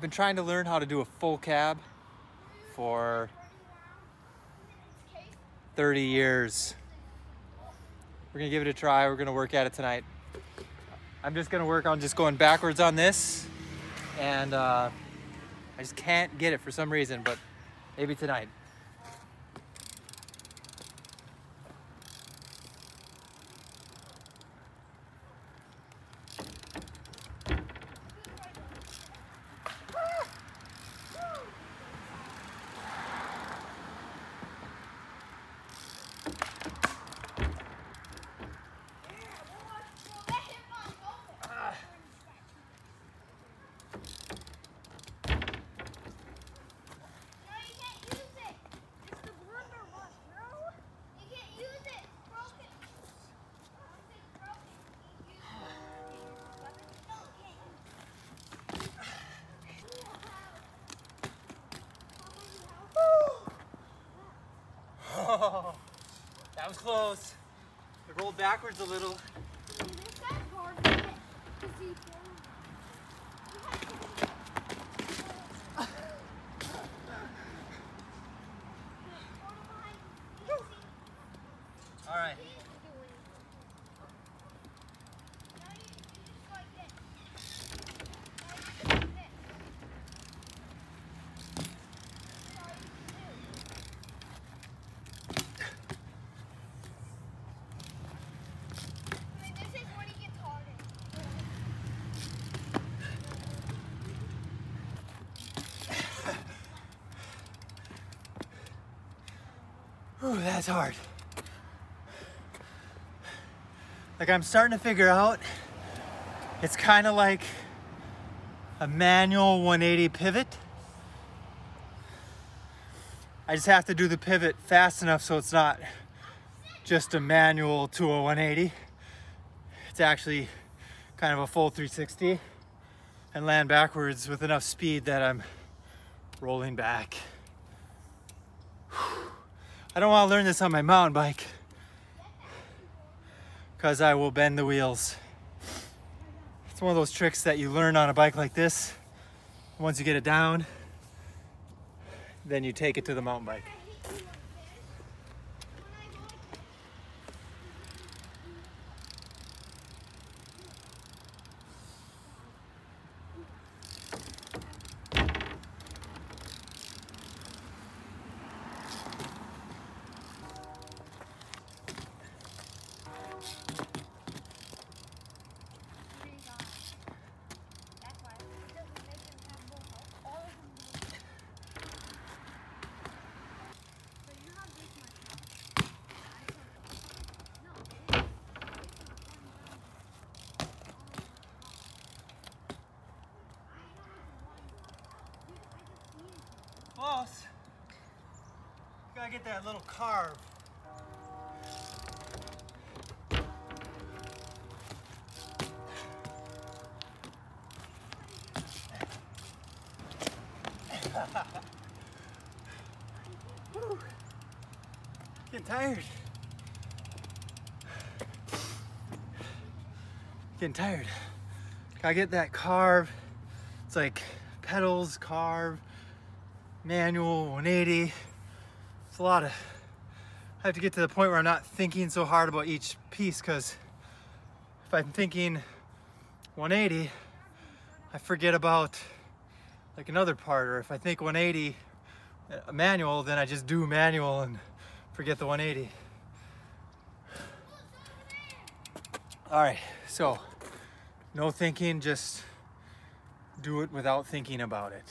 I've been trying to learn how to do a full cab for 30 years. We're gonna give it a try. We're gonna work at it tonight. I'm just gonna work on just going backwards on this and uh, I just can't get it for some reason, but maybe tonight. that was close. It rolled backwards a little. All right. Ooh, that's hard. Like I'm starting to figure out, it's kind of like a manual 180 pivot. I just have to do the pivot fast enough so it's not just a manual to a 180. It's actually kind of a full 360 and land backwards with enough speed that I'm rolling back. I don't want to learn this on my mountain bike because I will bend the wheels. It's one of those tricks that you learn on a bike like this. Once you get it down, then you take it to the mountain bike. Close. Gotta get that little carve. Getting tired. Getting tired. Gotta get that carve. It's like pedals, carve, manual 180 it's a lot of I have to get to the point where I'm not thinking so hard about each piece because if I'm thinking 180 I forget about like another part or if I think 180 a uh, manual then I just do manual and forget the 180 all right so no thinking just do it without thinking about it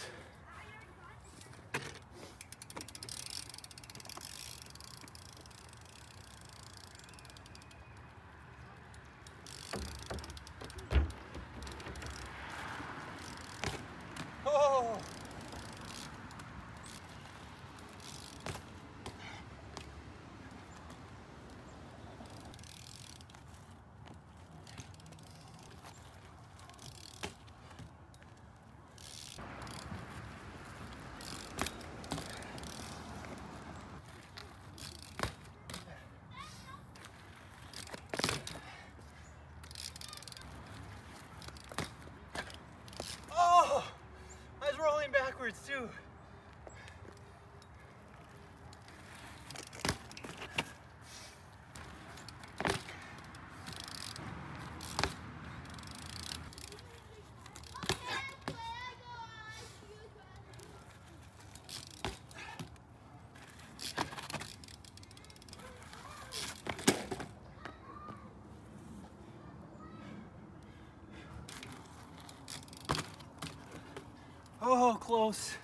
backwards too. Close.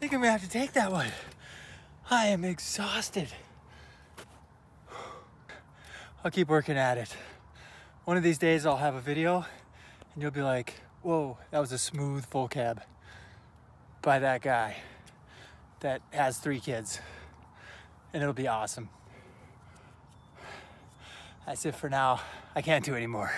I think I'm gonna have to take that one. I am exhausted. I'll keep working at it. One of these days I'll have a video and you'll be like, whoa, that was a smooth full cab by that guy that has three kids. And it'll be awesome. That's it for now. I can't do anymore.